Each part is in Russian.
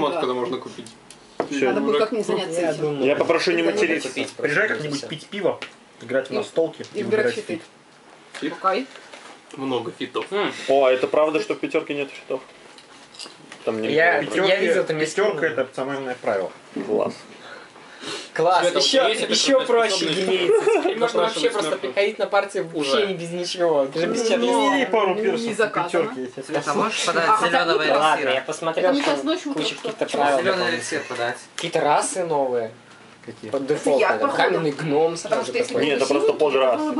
Вот когда можно купить. Надо будет как-нибудь заняться Я этим. думаю, Я попрошу не материться. Приезжай как-нибудь пить пиво, играть в настолки И и выбирать фиг. Окей. Много фитов. О, а это правда, что в пятерке нет счетов? Там не Я- я видел, там Пятерка это опциональное правило. Класс. Класс, еще, есть еще проще генериться. Теперь можно вообще просто приходить на партию вообще без ничего. Даже без чего. Ну, пару не пятерке. я тебе Света, можешь подать А, хотя зеленого бы- Ладно, я эликсира? посмотрел, что куча каких-то правил. Зеленый эликсир подать. Какие-то расы новые. Какие? Под дефолт. я, наверное. походу. Каменный гном Потому сразу что если. Нет, это просто типа.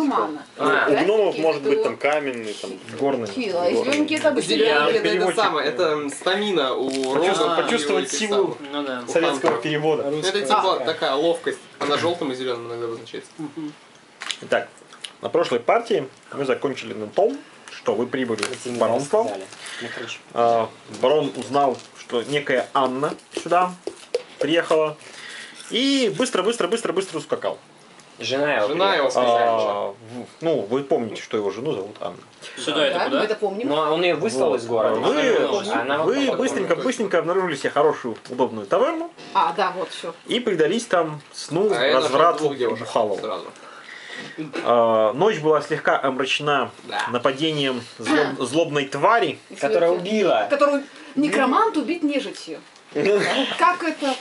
мана. А, У Да, гномов может быть там каменный, там. Горный. Фил, а Горный. зелененькие это обычно Я, Я это, это самое, это стамина у рога. почувствовать у силу. Ну. Советского перевода. Это типа такая ловкость. Она желтым и зеленым иногда обозначается. Итак, на прошлой партии мы закончили на том, что вы прибыли в баронство. А, Барон узнал, что некая Анна сюда приехала. И быстро-быстро-быстро-быстро ускакал. Жена его. Жена его. А, ну, вы помните, что его жену зовут Анна. Сюда это Да, мы куда? это помним. Но он ее выслал из города. Вы. А вы быстренько-быстренько обнаружили себе хорошую, удобную таверну А, да, вот все. и предались там сну, А разврату и бухалову. сразу. А, ночь была слегка омрачена Да. нападением злоб- злобной твари. Которая убила. Которую некромант убить нежитью. Как это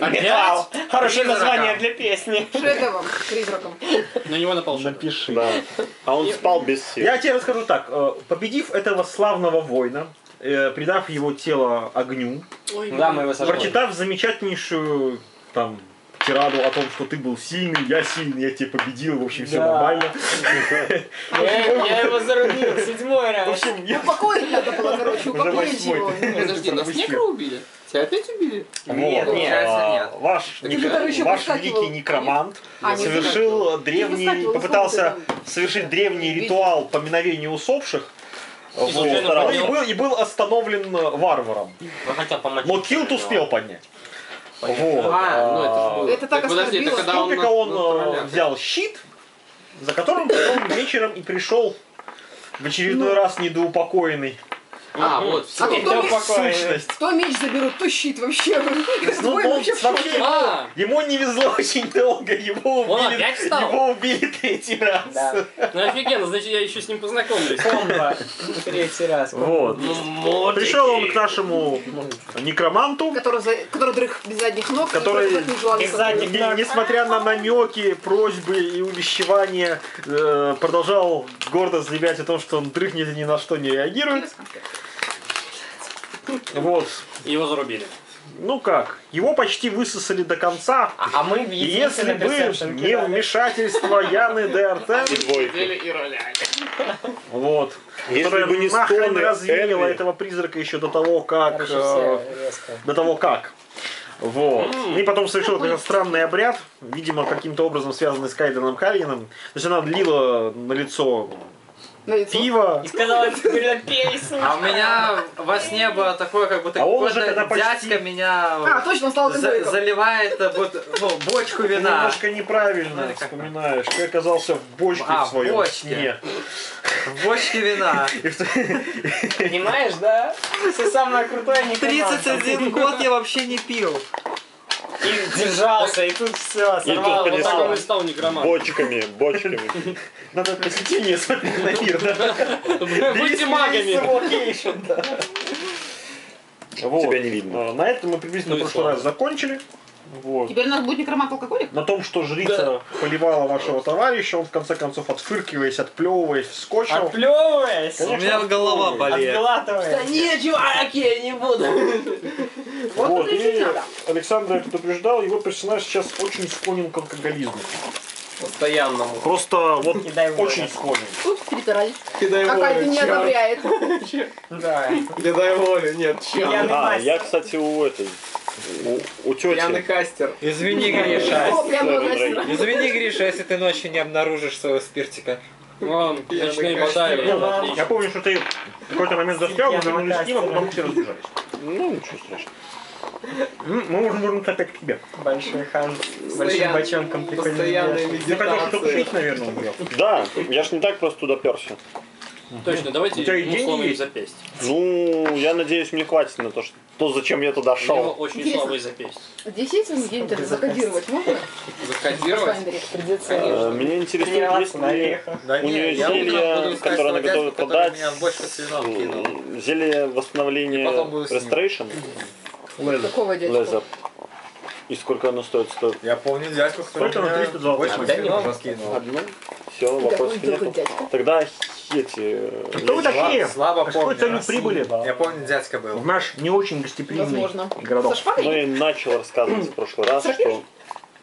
Металл. Хорошее название для песни. шедевром, призраком? На него напал. Напиши. Да. А он спал без сил. Я тебе расскажу так. э, Победив этого славного воина, э, придав его тело огню, Да, мы его сожгли. прочитав замечательнейшую там тираду о том, что ты был сильный, я сильный, я тебя победил, в общем, все Да. нормально. Я, я его зарубил, седьмой В раз. общем, я Упокоить надо было, короче, упокоить его. Подожди, нас некро убили? Тебя опять убили? Нет, нет. а, нет. Ваш, еще ваш великий некромант А, не совершил древний, попытался совершить древний ритуал поминовения усопших. Вот, и, был, и был остановлен варваром. Я хотел помочь. Но Килт успел поднять. Вот. А, ну это же было. Это так подожди, это оскорбило. когда он он на э, взял щит, за которым потом вечером и пришел в очередной раз недоупокоенный. А, вот, А все. тут кто меч, Сущность. кто меч заберут, то щит вообще. Ну, он вообще вообще-. А, Ему не везло очень долго, его Он убили, опять встал? его убили третий раз. Да. ну офигенно, значит я еще с ним познакомлюсь. Комбо. Третий раз. Вот. Ну, Пришел он к нашему некроманту, Который, за- который дрых без задних ног. Который без задних несмотря на намеки, просьбы и увещевания, э, продолжал гордо заявлять о том, что он дрыхнет и ни на что не реагирует. Вот. Его зарубили. Ну как, его почти высосали до конца. А, а мы если бы не вмешательство Яны ДРТ, вот, Если которая бы не нахрен стоны развеяла этого призрака еще до того, как... Э, до того как. Вот. И потом совершил какой-то странный обряд, видимо, каким-то образом связанный с Кайденом Калином. То есть она лила на лицо На лицо. Пиво. И сказала, теперь песня. А у меня во сне было такое, как будто А он какой-то уже дядька меня А, точно, он стал за- заливает э, вот, ну, бочку Ты вина. немножко неправильно Ну, как- вспоминаешь. Ты оказался в бочке А, в своем в бочке. сне. В бочке вина. Понимаешь, да? Все самое крутое не 31 год я вообще не пил. И держался, и тут все, И тут сорвал. Вот так он и стал некромантом. Бочками, бочками. Надо позитивнее смотреть на мир, да? Будьте магами. Вот. Тебя не видно. А, На этом мы приблизительно Ну в прошлый раз закончили. Вот. Теперь у нас будет некромант алкоголик? На том, что жрица поливала вашего товарища, он в конце концов отфыркиваясь, отплевываясь, вскочил. Отплевываясь, У меня голова болеет. отглатываясь. нет, чувак, я не буду. Вот Вот, и. Александр это предупреждал, его персонаж сейчас очень склонен к алкоголизму. Постоянному. Просто вот очень склонен. Тут перетирались. Кидай Какая-то не волю, одобряет. Да. Кидай волю, нет, чё. Я- А, мастер. я, кстати, у этой, у, у Пьяный тети. кастер. Извини, Гриша. Прям Sorry, мастера. Дрей. Извини, Гриша, если ты ночью не обнаружишь своего спиртика. Вон, ночные костюм. баталии. Ну, это я отлично. помню, что ты в какой-то момент застрял, мы Я вернулись к ним, а потом все разбежались. Ну, ничего страшного. Мы можем вернуться опять к тебе. Большой хан с большим бочонком прикольно. Постоянные Ты хотел что-то купить, наверное, убил. Да, я ж не так просто туда перся. Точно, давайте У тебя и ему сломаем запястье. Ну, я надеюсь, мне хватит на то, что то, зачем я туда У него шел. очень Интересно. слабые запястья. Здесь есть он где-нибудь это закодировать можно? Закодировать? Придется Э, Меня интересует, есть ли. Да У нее я зелье, которое она готова подать. зелье восстановления И Restoration? Какого дядька? Лезер. И сколько оно стоит? Стоит Я помню дядьку, который Сколько меня 300 золотых? бочку с Да не, вином просто кинул. одну? Все, Какой вопросов добрый нету. Тогда эти... э, Кто вы такие? Слабо Какой помню. целью прибыли? Я помню, дядька был. В наш не очень гостеприимный Возможно. городок. Ну, я начал рассказывать в прошлый раз, что...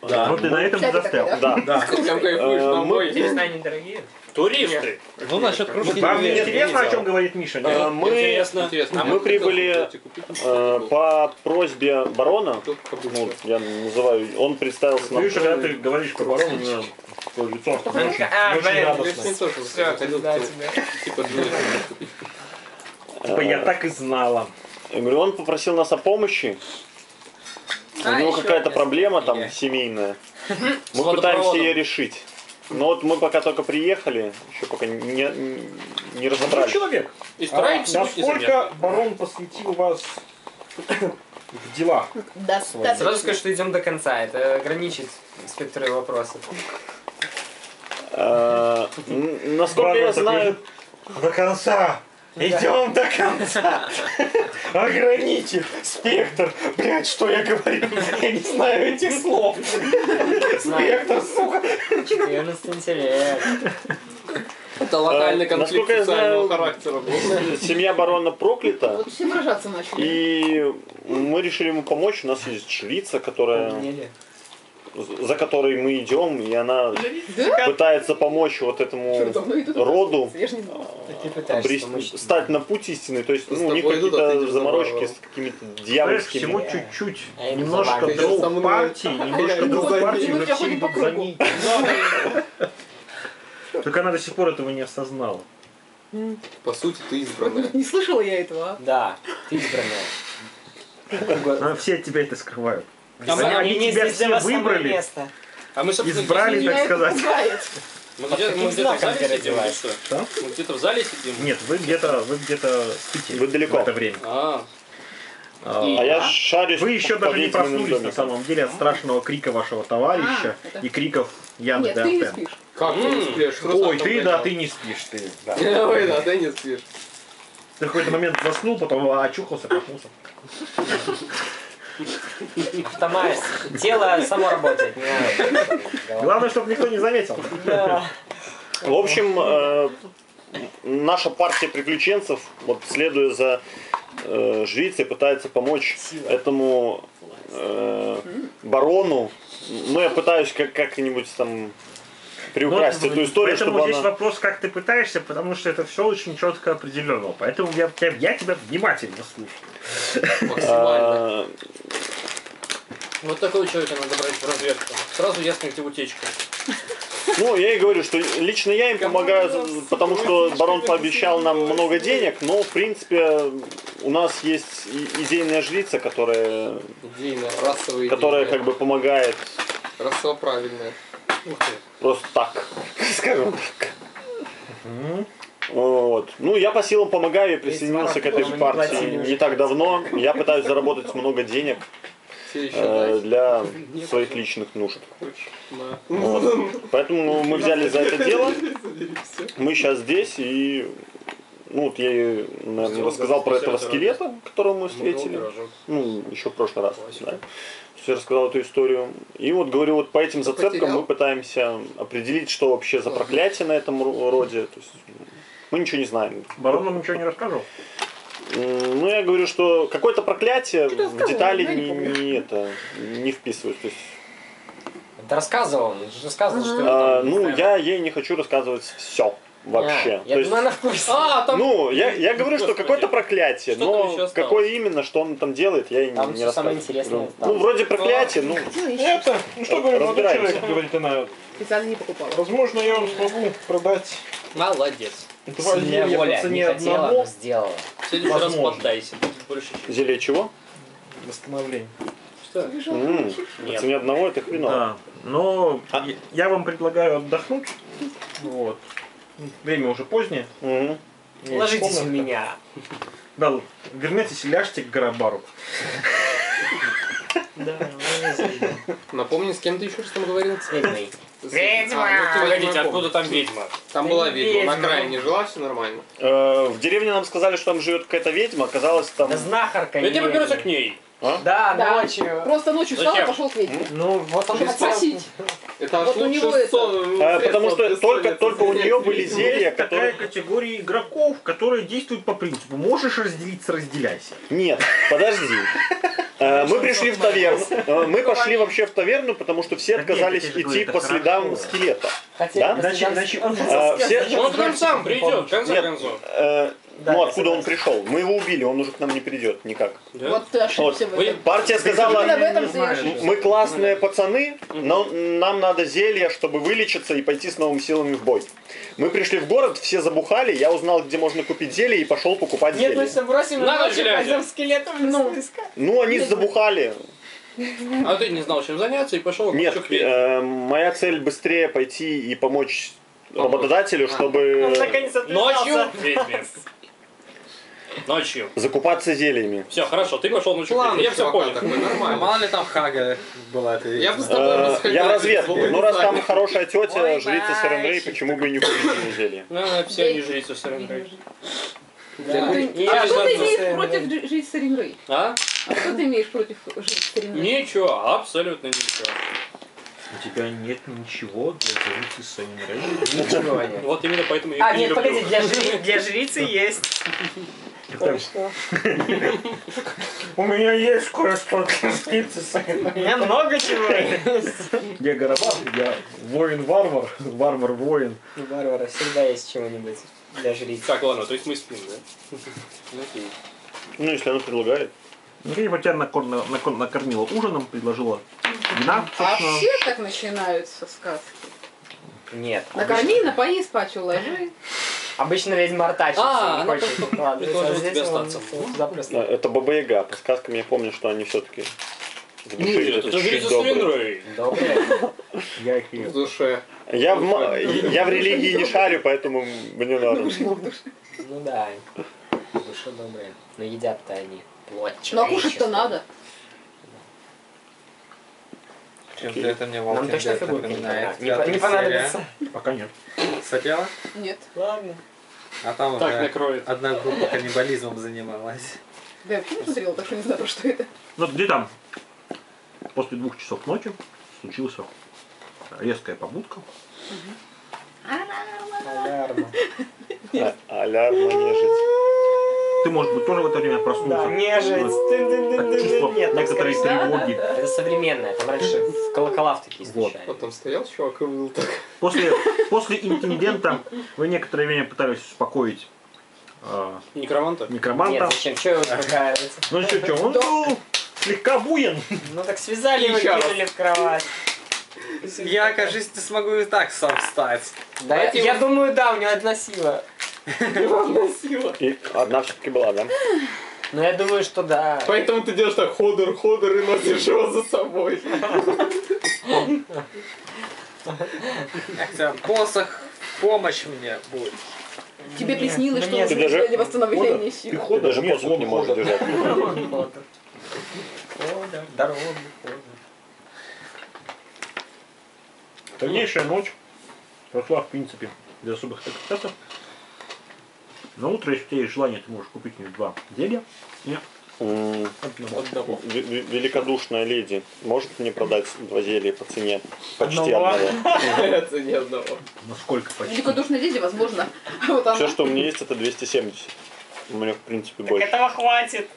Да. Ну ты на этом и Всякий застрял. Да. Да. Кайфуешь Э, на мы-. Интересно, они дорогие? Туристы! Ну, насчет кружки Вам не интересно, о чем говорит Миша? Э, Мы Интересно. Интересно. мы прибыли, э, по просьбе барона, ну, я называю, он представился Ты нам. видишь, когда ты говоришь про барона, у меня такое лицо А, очень, пизда тебе. Типа. Типа я так и знала. Я говорю, он попросил нас о помощи. У А, него какая-то проблема там стратегия. семейная. Мы пытаемся ее решить. Но вот мы пока только приехали, еще пока не, не Ну, разобрались. человек, И стараемся быть незаметными. насколько барон посвятил вас в дела? Достаточно. Сразу скажу, что идем до конца. Это ограничит спектр вопросов. Н- Насколько я знаю, До конца. Идем до конца. Ограничит спектр. Блять, что я говорю? Я не знаю этих слов. Спектр, сука. 14 интеллект. Это локальный Э, конфликт насколько я социального знаю, характера семья барона проклята. Вот все выражаться начали. И мы решили ему помочь. У нас есть жрица, которая. За которой мы идем, и она Да? пытается помочь вот этому роду обрести- стать на путь истины. То есть ну, у них какие-то заморочки с какими-то дьявольскими. всему чуть-чуть. А Немножко друг партии, немножко друг партии, но все идут за ней. Только она до сих пор этого не осознала. По сути, ты избранная. Не слышала я этого, а? Да, ты избранная. Все от тебя это скрывают. Мы- Они Мне тебя все выбрали, место. А мы, собственно, избрали, так сказать. Мы где-то в зале сидим или раздеваешь? что? Что? Мы где-то в зале сидим? Нет, вы где-то вы где-то спите. Вы далеко. В это время. А, А, А я шарю Вы еще даже не проснулись на самом деле от страшного крика вашего товарища А, и криков Ян Нет, ты не спишь. Как ты не спишь? Ой, ты да, ты не спишь, ты. да. Ой, да, ты не спишь. Ты в какой-то момент заснул, потом очухался, проснулся. Автомат. Тело само работает. Главное, чтобы никто не заметил. Да. В общем, э, наша партия приключенцев, вот следуя за э, жрицей, пытается помочь этому э, барону. Ну, я пытаюсь как- как-нибудь там приукрасить эту историю, Поэтому чтобы здесь она... вопрос, как ты пытаешься, потому что это все очень четко определено. Поэтому я, я, я тебя внимательно слушаю. Максимально. э, вот такого человека надо брать в разведку. Сразу ясно, где утечка. Ну, я и говорю, что лично я им помогаю, потому что барон пообещал нам много денег, но, в принципе, у нас есть идейная жрица, которая, Идейная, расовая которая идейная. как бы помогает Расово правильная. Просто так, скажем так. Вот. Ну, я по силам помогаю, я присоединился к этой партии не так давно. Я пытаюсь заработать много денег э, для своих личных нужд. Вот. Поэтому мы взяли за это дело. Мы сейчас здесь и ну вот я ей, наверное, рассказал про этого скелета, которого мы встретили. Ну, еще в прошлый раз. Да. Все рассказал эту историю. И вот говорю, вот по этим зацепкам мы пытаемся определить, что вообще за проклятие на этом ро- роде. То есть, мы ничего не знаем. Барон нам ничего не рассказывал. Ну, я говорю, что какое-то проклятие в детали не это, не вписывается. То есть, Да рассказывал, рассказывал, что а, ну, я ей не хочу рассказывать все вообще. А, Я То есть, думаю, она в курсе. А, там... Ну, я, я говорю, что какое-то проклятие, Что там но какое именно, что он там делает, я и Там не, не самое интересное Ну, осталось. Ну, вроде проклятие, ну, еще. Это, ну что говорит молодой Разбираемся. человек, говорит она, Специально не покупала. возможно, я вам смогу продать Молодец. два зелья по цене одного но сделала. В следующий раз поддайся. Будет больше, чем... зелье чего? восстановления. Что? М, По цене одного это хреново. Да, но А- я- я вам предлагаю отдохнуть. Вот. Время уже позднее. Мгм. Ложитесь в меня. Да, вернитесь, ляжьте к Гарабару. Да. Напомни, с кем ты еще раз там говорил? С ведьмой. Ведьма! А, ну, ты Погодите, откуда там ведьма? Там была ведьма, на окраине жила, все нормально. Э, В деревне нам сказали, что там живет какая-то ведьма, оказалось там... Да знахарка. Я ведьма. к ней. А? Да, Да. ночью. Просто ночью встал и пошел к ведьме. Ну, вот он хотел. спросить. Это Вот у него это-. Э, Потому что только, только у нее были Есть зелья, такая которые... категория игроков, которые действуют по принципу можешь разделиться, разделяйся. Нет, подожди. Э, Мы пришли в таверну. Э, Мы пошли вообще в таверну, потому что все отказались идти по следам скелета. Да? Значит, значит, он А, все- к нам сам придет, в конце Нет. концов. Да, Ну откуда он пришел? Мы его убили, он уже к нам не придет никак. Да? Вот ты ошибся в Вы- этом. Партия сказала, в этом мы классные пацаны, но нам надо зелье, чтобы вылечиться и пойти с новыми силами в бой. Мы пришли в город, все забухали, я узнал, где можно купить зелье и пошел покупать Нет, мы зелье. все бросим На на ночью, скелетом ну. Ну, они забухали. А ты не знал, чем заняться и пошел Нет, э, моя цель быстрее пойти и помочь работодателю, Он чтобы наконец Ночью отвязался. ведьме. Ночью. закупаться зельями. Все, хорошо, ты пошел ночью План. Я все понял. такой, нормально. мало ли там Хага была эта Я бы с тобой Э, Я в бы Ну, не раз там хорошая тетя, Ой, жрица Серенрей, почему бы и не купить зелье? Ну, все они жрицы Саренрей. Да. Ты- И А что ты имеешь против жи- жить Старинрей? А? А что ты имеешь против жить Старинрей? Ничего, абсолютно ничего. У тебя нет ничего для жрицы Сайнрей. Ничего нет. Вот именно поэтому я А, не нет, люблю. погоди, для, жри- для жрицы есть. У меня есть кое-что жрицы У меня много чего есть. Я Гарабар, я воин-варвар, варвар-воин. У варвара всегда есть чего-нибудь для жрицы. Так, ладно, то есть мы спим, да? Ну, окей. Ну, если она предлагает. Ну, я тебя накор- на- накор- накормила ужином, предложила вина, А все так начинаются сказки. Нет. Накорми, напои, спать уложи. Обычно ведьма артачится. А, не она хочет. просто Ладно, здесь остаться. запросто. Это Баба Яга. По сказкам я помню, что они все-таки Нет, это жрица Саренрей. Доброе. Я их. В душе. Я в, я в религии не шарю, поэтому мне надо. Ну да. Душа добрая. Но едят-то они плоть Ну а кушать-то человеческую. Надо. Чем-то это мне Нам Walking точно Dead фигурки не напоминает. Не Не понадобится. Пока нет. Смотрела? Нет. Ладно. А там Так, уже накроет. одна группа каннибализмом занималась. Да я вообще не смотрела, так что не знаю, про что это. Ну, где-то после двух часов ночи случился резкая побудка. Алярма. А- Алярма нежить. Ты, может быть, тоже в это время Да, проснулся. нежить. Чувство Нет, так некоторой тревоги. Это современное. Там раньше в колокола в такие Вот. стучали. Вот там стоял чувак и выл так. После, после инцидента вы некоторое время пытались успокоить э, Некроманта? некроманта. Нет, зачем? Че вы успокаиваете? Ну что, что, он был слегка буен. Ну так связали его, раз. кинули в кровать. Я, кажется, не смогу и так сам встать. Да, я, я думаю, да, у него одна сила. Сила. И одна все-таки была, да? Но я думаю, что да. Поэтому ты делаешь так ходор, ходор и носишь его за собой. Посох в помощь мне будет. Тебе приснилось, что даже- для восстановления Ты сил. ходишь, Даже нет, посох он не может ходит. держать. Ходор, дорогу, ходор. Дальнейшая ночь прошла, в принципе, без особых эксцессов. На утро, если у тебя есть желание, ты можешь купить мне два зелья. Нет. Одного. ве- ве- Великодушная леди может мне продать два зелья по цене почти Одного? одного. Это не одного. Насколько почти. Великодушной леди, возможно. Все, что у меня есть, это 270. У меня, в принципе, Так больше. этого хватит.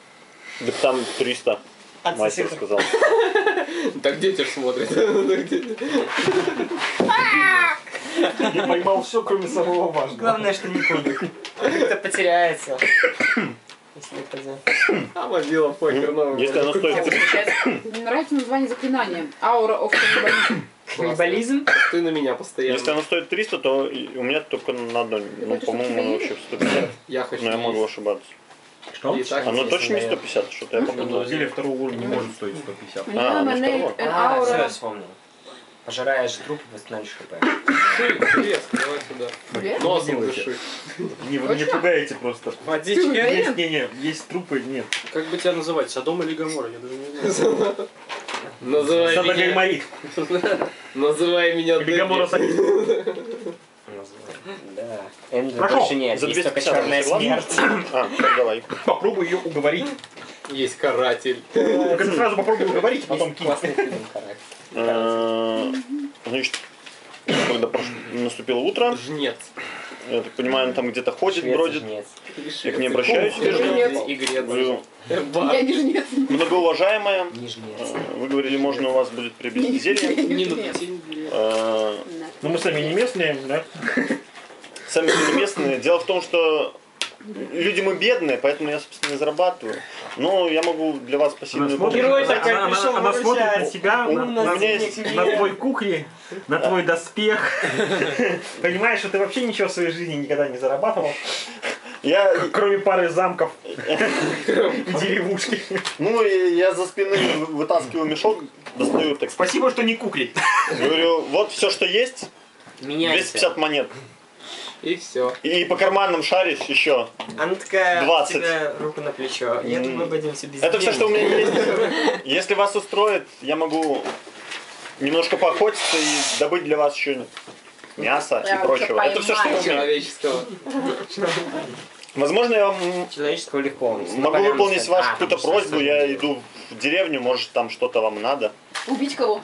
Да там 300, От мастер соседа. сказал. Так дети смотрят. Я поймал все, кроме самого важного. Главное, что не кубик. Кубик-то потеряется. Если это А мобила покер новый. Если она стоит Мне нравится название заклинания. Аура of Cannibalism. Каннибализм? Ты на меня постоянно. Если она стоит 300, то у меня только на одно. Ну, по-моему, она вообще в 150. Я хочу. Но я могу ошибаться. Так Оно точно не дает. 150, что-то я попутал. Зелье второго уровня не может стоить 150. У меня А, ну второго. А, все, я вспомнил. Пожираешь труп, восстанавливаешь хп. Крест, давай сюда. Привет. Носом дыши. Не, вы не пугаете просто. Водички. Есть, не, не, есть трупы, нет. Как бы тебя называть? Содом или Гамора? Я даже не знаю. Называй меня, называй меня Или Эндер Хорошо, больше нет, за есть только 250 черная смерть. А, так давай. Попробуй ее уговорить. Есть каратель. Ты сразу попробуй уговорить, а потом кинь. классный фильм характер. Э, Значит, когда наступило утро, Жнец. я так понимаю, он там где-то ходит, Швец, бродит. жнец. Я к ней обращаюсь. Жнец. И грец. Говорю, Бар. Я не жнец. многоуважаемая, Не жнец. э, вы говорили, можно у вас будет приобрести зелье. Э, Ну мы сами не местные, да? Сами местные. Дело в том, что люди мы бедные, поэтому я, собственно, не зарабатываю. Но я могу для вас Она посильную помощь. Герой она- такой она- она- пришел она смотрит на тебя, на, на- есть- на твой кухри, на твой доспех. Понимаешь, что ты вообще ничего в своей жизни никогда не зарабатывал, Я, кроме пары замков и деревушки. ну, и я за спины вытаскиваю мешок, достаю так. Спасибо, что не кукри. Говорю, вот все, что есть, Меняйся. 250 монет. И все. И по карманам шаришь еще. Она такая, 20. тебе руку на плечо. Я думаю, обойдемся без Это все, что у меня есть. Если вас устроит, я могу немножко поохотиться и добыть для вас еще мясо и прочего. Это все, что у меня. Человеческого. Возможно, я вам Человеческого легко. могу выполнить вашу а, какую-то что просьбу. Я иду в деревню, может там что-то вам надо. Убить кого?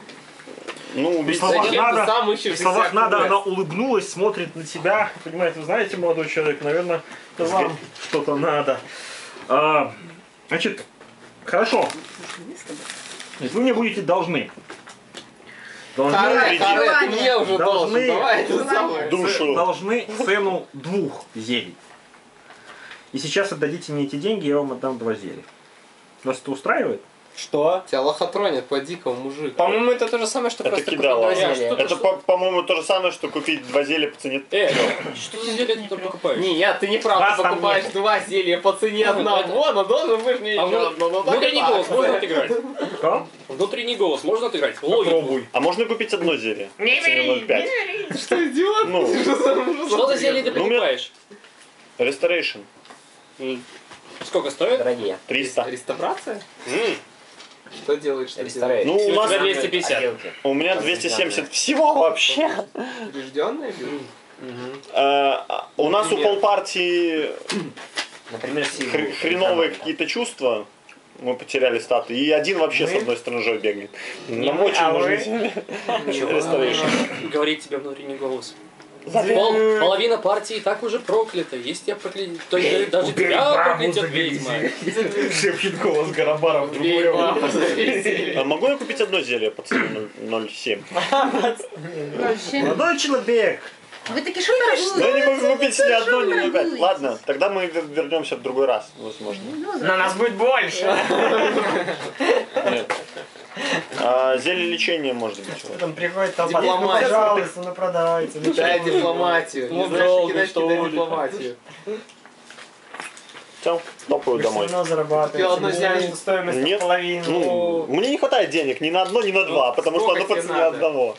Ну, убить словах надо, сам словах надо, она улыбнулась, смотрит на тебя. Понимаете, вы знаете, молодой человек, наверное, вам что-то надо. А, значит, хорошо. Вы мне будете должны. Должны, Харе, Харе, ты мне уже должен. Должны. Давай это самое. душу. должны цену двух зелий. И сейчас отдадите мне эти деньги, я вам отдам два зелья. Вас это устраивает? Что? Тебя лохотронят по-дикому, мужик. По-моему, это то же самое, что Это просто кидало. купить зелья. что-то- Это, по- по-моему, то же самое, что купить два зелья по цене. Э, что за зелье ты покупаешь? Не, я, ты не прав, ты покупаешь два зелья по цене одного, но должен будешь мне А еще одно. внутренний голос можно отыграть? Что? Внутренний голос можно отыграть? Попробуй. А можно купить одно зелье? по цене 0,5? Что, идиот? Ну, Что за зелье ты Ну, покупаешь? Restoration. Сколько стоит? Дорогие. 300. Реставрация? Что делаешь, что Ресторей. Ну, у нас тебя 250. Отделки. у меня 270 всего вообще. Убежденная Э, У нас у полпартии Например, хреновые какие-то чувства. Мы потеряли статы. И один вообще с Мы? одной сторожой бегает. Не Нам очень а нужны. Говорит тебе внутренний голос. Пол- половина партии и так уже проклята. Есть я проклятие. То есть даже Убей тебя бабу, проклятет ведьма. Шепчет голос Гарабаров. А могу я купить одно зелье по цене 0,7? Вообще. Молодой человек, Вы такие что торгуете? Ну, я не могу купить ни одно, ни? 0,5. Ладно, тогда мы вер- вернемся в другой раз, возможно. На нас будет больше. Нет. А, зелье лечения может быть. вот. Потом приходит толпа. Дипломатия. «Ну, пожалуйста, ну продавайте. Ну, Дай чё?» дипломатию. Ну, Не знаешь, долго, кидать, что кидай будет. дипломатию. Все, топаю домой. зарабатываете. Купил одно зелье. что стоимость Нет. половину. Ну, мне не хватает денег ни на одно, ни на два, потому что оно по цене надо? одного.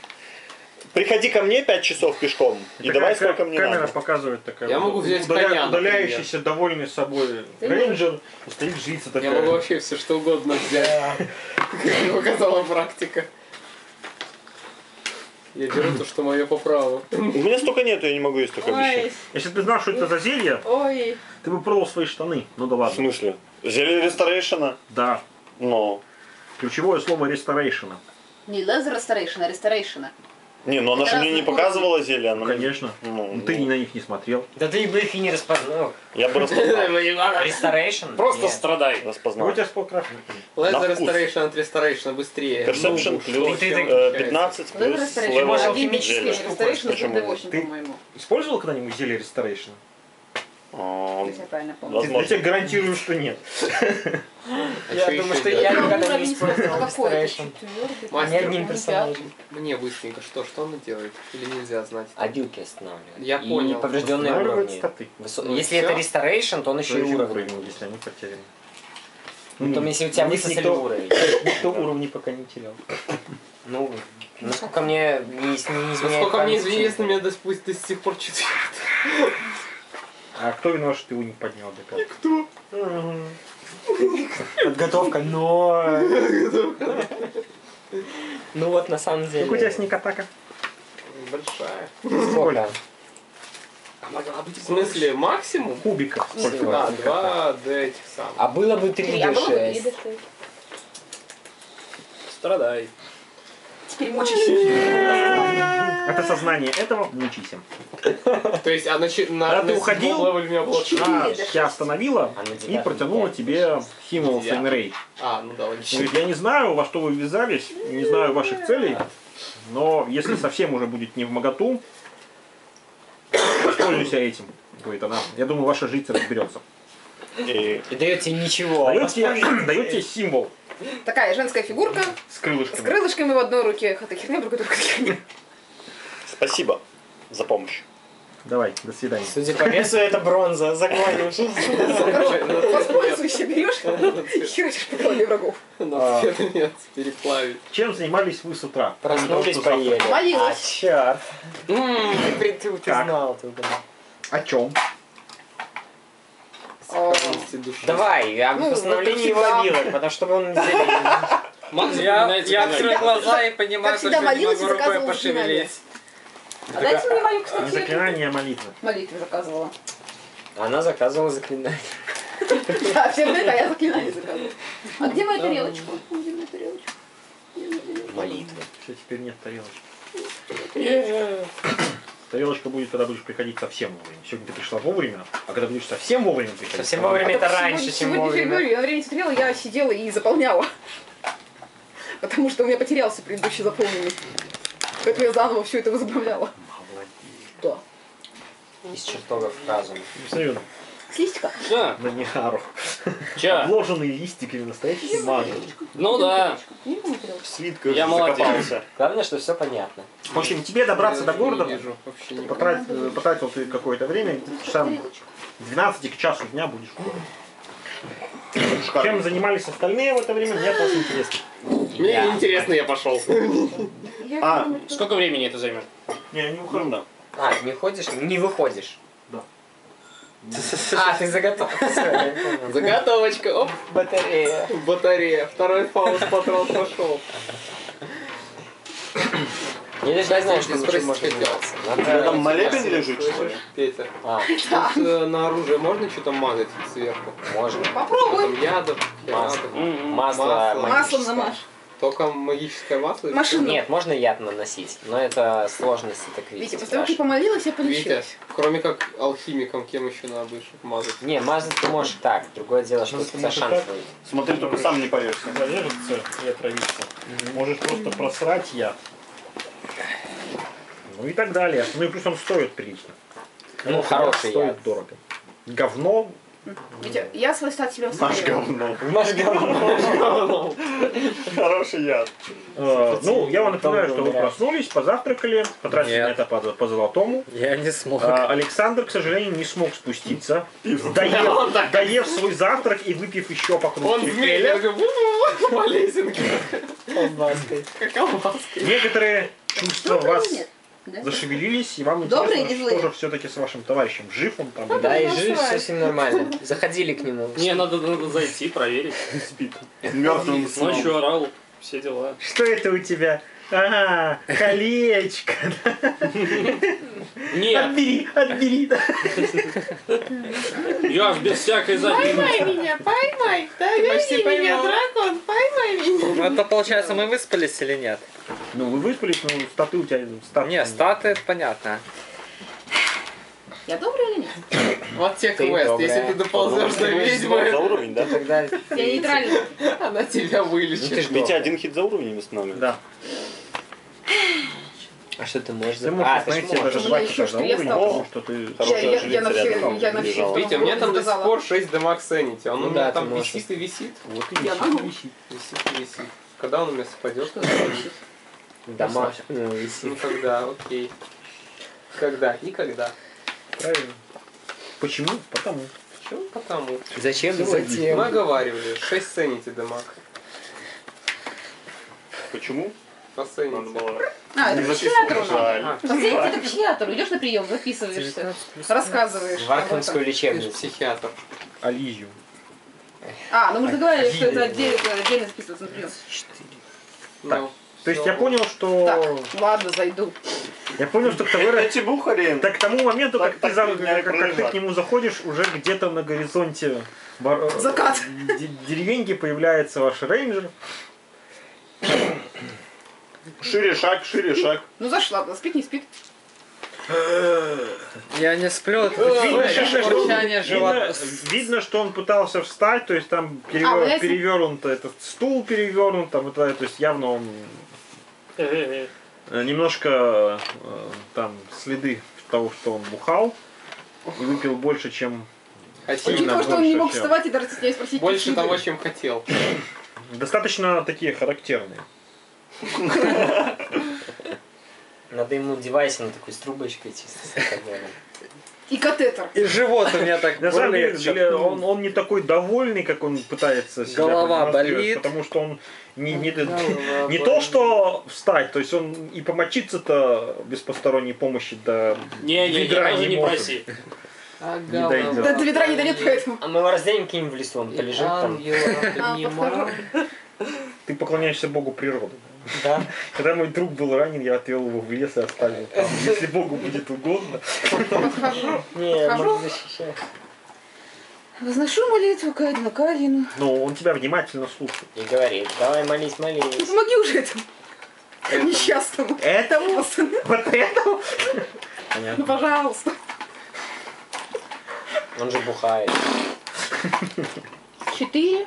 Приходи ко мне 5 часов пешком и давай сколько мне камера надо. показывает такая. Я вот могу взять удаля- коня, например. Удаляющийся, довольный собой Ты рейнджер, стоит жрица Я такая. могу вообще все что угодно взять. Как показала практика. Я беру то, что мое по праву. У меня столько нету, я не могу есть столько вещей. Если бы ты знал, что это за зелье, ой. ты бы продал свои штаны. Ну да В ладно. смысле? Зелье ресторейшена? Да. Ну. Ключевое слово restoration а. Не lesser restoration, а restoration а. Не, ну она же мне не показывала зелье, она Конечно. Ну, Ну, Ты ну, на них не смотрел. Да ты бы их и не распознал. Я бы распознал. Restoration? Просто страдай. распознал. Ну, у тебя На вкус. Restoration от Restoration быстрее. Perception Ну, плюс что, чем ты- э, отличается? 15 Lesser плюс это 8, Ты- по-моему. Использовал когда-нибудь зелье restoration а? Возможно. Я тебе гарантирую, что нет. А Я думаю, что я Ну, никогда не использовал Restoration. Ни Мастер. одним персонажем. Мне быстренько, что, что она делает? Или нельзя знать? Обилки останавливает. Я и понял. поврежденные уровни. Ну и Если всё. это Restoration, то он еще и уровень. если они потеряны. Потом, если у тебя высосали уровень. Никто уровни пока не терял. Ну, насколько мне не, не изменяет Насколько мне известно, меня до сих пор четвертый. А кто виноват, что ты его не поднял до пятого? Кто? Подготовка, но... Ну вот, на самом деле... Сколько у тебя сник-атака? Большая. Сколько? В смысле, максимум? Кубиков. Сколько? А, два до этих самых. А было бы Три, а было бы 3D6. три, да, мучись. Это сознание этого мучайся. То есть, а на, на, уходил, седьмом левеле у меня было Четыре. А, шесть. остановила А и протянула тебе символ Девятом. Фейнрей. А, ну да, логично. Говорит, я не знаю, во что вы ввязались, не знаю ваших целей, но если совсем уже будет не в моготу, воспользуйся этим, говорит она. Я думаю, ваша жизнь разберется. И И дает тебе ничего. Дает тебе, дает тебе символ Такая женская фигурка с с крылышками. крылышками в одной руке. Это херня, в другой только херня. Спасибо за помощь. Давай, до свидания. Судя по весу, это бронза. Заклонишь. Короче, воспользуйся, берешь херачишь по голове врагов. На цвет нет, переплавить. Чем занимались вы с утра? Проснулись, поели. А, Молилась. черт. Ты, при- ты, угадал. О чем? Давай, об Ну, восстановлении обилок, потому что он зелень. Макс Я, я открыл глаза и понимаю, Как что не могу рукой пошевелить. А дайте мне мою, Не кстати, заклинание, а молитва. молитву заказывала. Она заказывала заклинание. Да, все это, а я заклинание заказывала. А где моя тарелочка? Где моя тарелочка? Молитва. Все, теперь нет тарелочки. Тарелочка будет, когда будешь приходить совсем вовремя. Сегодня ты пришла вовремя, а когда будешь совсем вовремя приходить... Совсем вовремя. это раньше, чем сегодня, вовремя. я говорю, я на время смотрела, я сидела и заполняла. Потому что у меня потерялся предыдущий заполненный. Поэтому я заново все это возобновляла. Да. Из чертогов разума. Смотри, С листика. Ща, на Нихару. ща. Обложенные листиками, настоящий манго. Ну да. В свитках Я молодец. закопался. Главное, что все понятно. В общем, тебе добраться до города вижу, вообще не потрат- э, потратил ты какое-то время, часам 12 к часу дня будешь в городе. Чем занимались остальные в это время, мне просто интересно. Мне Я- интересно, я пошел. А, Сколько времени это займет? Не, я не ухожу. Да. А, не ходишь? Не выходишь. Да. А, ты понял. Заготовочка, оп, Батарея. батарея. Второй фаус патрон пошел. Я даже не знаю, что Ты спросить можно хотел. делать. Тебя там молебен лежит, что ли? Петя, А, тут э, на оружие можно что-то мазать сверху? можно. Попробуй. Там ядов, Масло. ядов. Масло Масло. Маслом магическое. намажь. Только магическое масло? и Машину. Нет, можно яд наносить, но это сложности так Витя, видите. после того, как ты помолилась, я всё? Витя, полечилась. кроме как алхимиком, кем еще надо быть, чтобы мазать? Не, мазать ты можешь так. Другое дело, что тебя может, шанс будет. Смотри, только сам не порежься. Зарежется и отравится. Можешь просто просрать яд. Ну и так далее. Ну и плюс он стоит прилично. Ну, хороший стоит яд. дорого. Говно. Витя, я свой стат себе усмотрела. говно. Маш говно. Хороший яд. Э, ну, я вам напоминаю, что вы проснулись, позавтракали, потратили на это по, золотому. Я не смог. А, Александр, к сожалению, не смог спуститься. Доев, свой завтрак и выпив еще по Он кружке такой, «Ву-ву-ву», по лесенке. Как. Некоторые чувства вас? Да? зашевелились, и вам Добрые интересно, что же все-таки с вашим товарищем. Жив он там? или Да, и жив, все с ним нормально. Заходили к нему. Не, надо, надо зайти, проверить. Спит. Мертвым. Ночью орал, все дела. Что это у тебя? Ага, колечко. Нет, Отбери, отбери. я ж без всякой задержки. меня, поймай. Почти поймал. дракон, поймай меня. Ну, это получается, мы выспались или нет? Ну, вы выспались, но статы у тебя... Статы Не, статы это понятно. Я добрая или нет? Вот тебе Ты квест, если ты доползешь до За ведьмы, уровень, да? Тогда... Я нейтральная. она тебя Ну, ты вылечит. ж Витя добрый. один хит за уровнем восстанавливает. Да. А что ты можешь... Ты за- можешь А, можешь. даже два еще за что, я уровень, потому что ты... Я, я, я на все, я на все. Видите, у меня там до сих пор 6 дамаг санити. Он Ну у да, меня там можешь. висит и висит. Вот и Я висит, могу. висит. Висит и висит. Когда он у меня спадет? Дома. Ну, висит. Ну когда, окей. Когда? Никогда. Правильно. Почему? Потому. Все потому. Зачем? Мы Затем. оговаривали, 6 цените дамаг. Почему? По цените. Надо было... А, это Не к психиатру жаль. Посмотрите, это к психиатру. Идешь на прием, записываешься, рассказываешь. В Аркхемскую Ты же лечебницу. психиатр. Ализию. А, ну мы же договорились, что это отдельно, отдельно записываться на прием. Ну, То есть я понял, что... Так, ладно, зайду. Я понял, что Ктавера... Эти бухари. Так к тому моменту, как Так- ты, так за- как, как ты к нему заходишь, уже где-то на горизонте бар- Закат. деревеньки появляется ваш рейнджер. Шире шаг, шире шаг. Ну зашла, спит, не спит. Я не сплю, Видно, видно, что, живота. видно, что он пытался встать, то есть там А, перевер- блядь. перевернут этот стул перевернут, там это, то есть явно он немножко э, там следы того, что он бухал и выпил больше, чем Хотел. Учитывая, что он не мог чем- вставать и даже спросить. Больше того, чем хотел. достаточно такие характерные. Надо ему девайс на такой с трубочкой чисто. И катетер. И живот у меня так На самом болит. деле, он, он не такой довольный, как он пытается себя Голова болит. потому что он не, не, не то, что встать, то есть он и помочиться-то без посторонней помощи до Не-не, ведра я даже не может. проси. не дойдет. До, до ведра не дойдет, поэтому. А мы его разделим где-нибудь в лесу, он полежит там. А. Ты поклоняешься Богу природы. Да. Когда мой друг был ранен, я отвел его в лес и оставил там. Если Богу будет угодно. Подхожу. Не, может защищать. Возношу молитву Кадину, Кадину. Но он тебя внимательно слушает. И говорит, давай молись, молись. Ну помоги уже этому. Несчастному. Этому? Вот этому? Ну пожалуйста. Он же бухает. Четыре,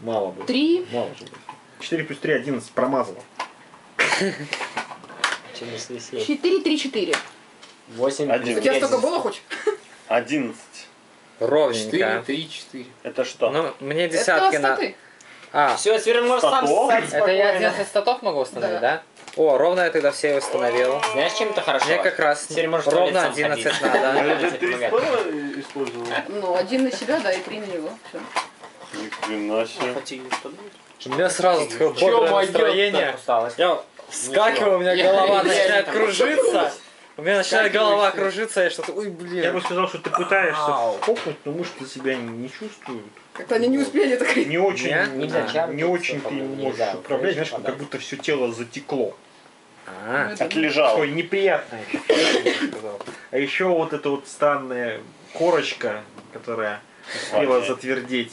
Мало будет. три. Мало же будет. 4 плюс 3, 11. Промазала. Через веселье. Четыре, три, четыре. Восемь. Один. У тебя столько было хоть? Одиннадцать. 4, Ровненько. 3, 4. Это что? Ну, мне десятки на... А, Все, теперь может сам это я спокойно. 11 статов могу установить, Да. О, ровно я тогда все установил. Знаешь, чем это хорошо? Мне как раз Теперь можешь ровно в туалет сам 11 ходить. надо. Ты использовал? Ну, один на себя, да, и три на него. Ни хрена себе. У меня сразу такое бодрое настроение. Я вскакиваю, у меня Я- голова я- начинает я- кружиться. У меня начинает голова кружиться, я что-то, ой, Я блин. бы сказал, что ты пытаешься Ау. хопнуть, но мышцы себя не чувствуют. Как-то они не успели так. Не очень, Нет? Нельзя не очень ты можешь управлять, знаешь, как будто все тело затекло. А, Отлежал. Такое неприятное ощущение, я бы сказал. А еще вот эта вот странная корочка, которая Воняет. затвердеть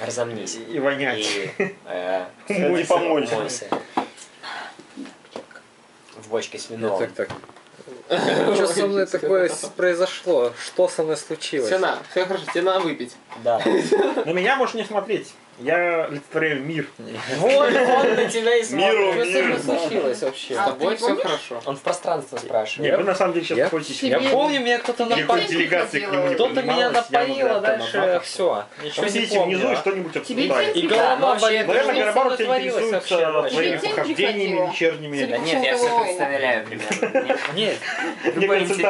Разомнись. и вонять. И э, Сходи помойся. В бочке с вином. так, так. Что со мной такое произошло? Что со мной случилось? Все на, все хорошо, тебе надо выпить. Да. На меня можешь не смотреть. Я олицетворяю мир. Вот он на тебя и смотрит. Что мной мир. случилось вообще? С А, тобой ты все хорошо. Он в пространство спрашивает. Нет, вы на самом деле сейчас Я- Себе- Я помню, меня кто-то напоил. Делегации к нему не Кто-то меня я напоил, а дальше все. Вы Ничего не сидите помню. внизу и что-нибудь обсуждаете. И Да, голова болит. Наверное, Что со Гарабар мной тебя интересуется вообще? вообще? твоими похождениями вечерними. Да нет, я все представляю примерно. Нет?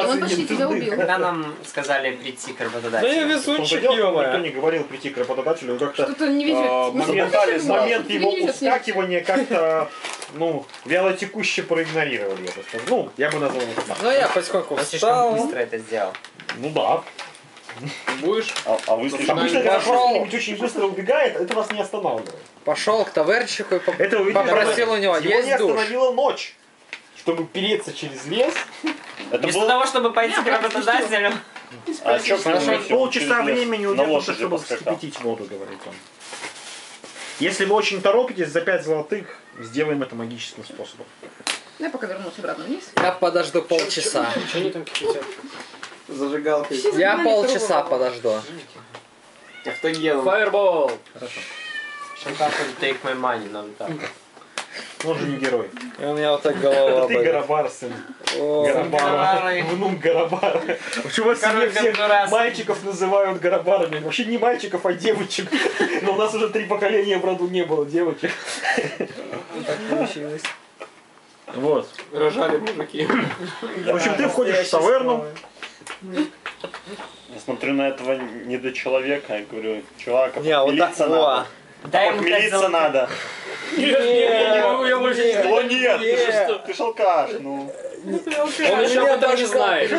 Он почти не тебя убил. Когда нам сказали прийти к да я работодателю? В том-то везунчик, ё никто не говорил прийти к работодателю, как-то Что-то не везет. Ну, момент, момент его ускакивания как-то, ну, вялотекуще проигнорировали, я бы сказал. Ну, я бы назвал это так. Ну я поскольку встал. быстро это сделал. Ну да. Будешь? А, а вы слишком Обычно, когда Пошел. кто-нибудь очень быстро убегает, это вас не останавливает. Пошел к таверчику и поп- Это видите, попросил у него, его не есть душ. остановила ночь. Чтобы переться через лес, Это Вместо было... того, чтобы пойти к работодателю, А прям полчаса времени уйдет, чтобы вскипятить воду, говорит он. Если вы очень торопитесь, за 5 золотых сделаем это магическим способом. Я пока вернусь обратно вниз. Я подожду полчаса. Что они там кипятят? Зажигалкой. Я полчаса подожду. Автогеном. Фаербол! Шантаж take my money, нам так. Он же не герой. И у меня вот так голова Это ты болит. Гарабар, сын. О, Гарабара. Внук Гарабара. Почему вас семье всех мальчиков называют Гарабарами? Вообще не мальчиков, а девочек. Но у нас уже три поколения в роду не было девочек. так получилось. Вот. Рожали мужики. В общем, ты входишь в таверну. Я смотрю на этого недочеловека и говорю, чувак, Не, вот так, надо. Дай Похмелиться надо. Нет, нет, не могу, я больше не О нет, ты же- алкаш, ну. Он еще об этом не знает.